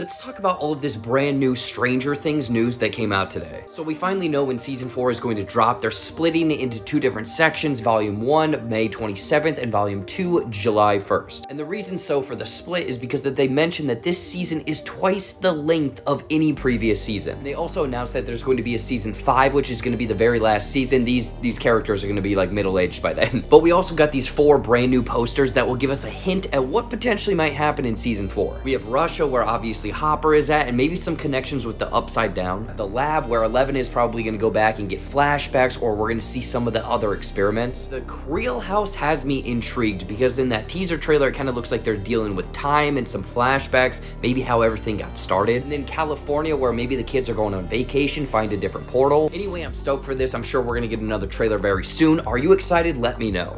Let's talk about all of this brand new Stranger Things news that came out today. So we finally know when season 4 is going to drop. They're splitting it into two different sections, volume 1, May 27th, and volume 2, July 1st. And the reason so for the split is because that they mentioned that this season is twice the length of any previous season. They also announced that there's going to be a season 5, which is going to be the very last season. These, these characters are going to be like middle-aged by then. But we also got these four brand new posters that will give us a hint at what potentially might happen in season 4. We have Russia, where obviously Hopper is at, and maybe some connections with the Upside Down. The lab, where Eleven is probably going to go back and get flashbacks, or we're going to see some of the other experiments. The Creel House has me intrigued, because in that teaser trailer, it kind of looks like they're dealing with time and some flashbacks, maybe how everything got started. And then California, where maybe the kids are going on vacation, find a different portal. Anyway, I'm stoked for this. I'm sure we're going to get another trailer very soon. Are you excited? Let me know.